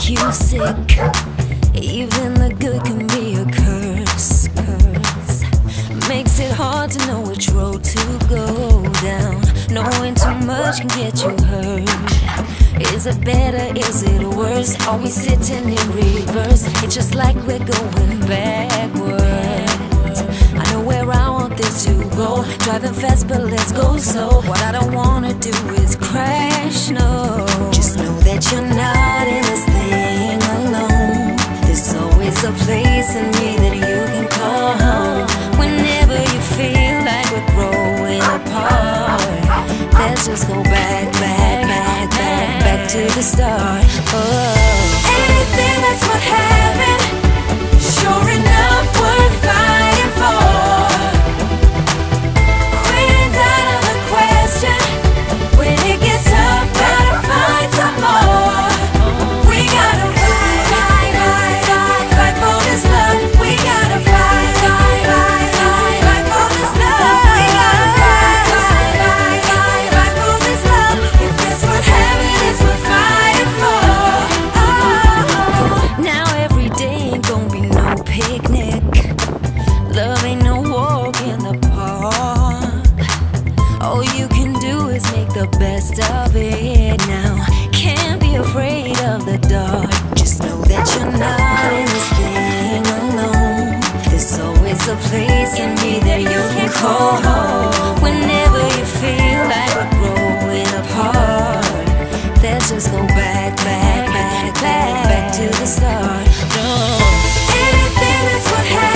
make you sick. Even the good can be a curse. Curse makes it hard to know which road to go down. Knowing too much can get you hurt. Is it better? Is it worse? Are we sitting in reverse? It's just like we're going backwards. I know where I want this to go. Driving fast, but let's go slow. What I don't There's a place in me that you can call home. Whenever you feel like we're growing apart, let's just go back, back, back, back, back to the start. Oh. Anything Oh, whenever you feel like we're growing apart, let's just go back, back, back, back, to the start. No, everything that's what happened.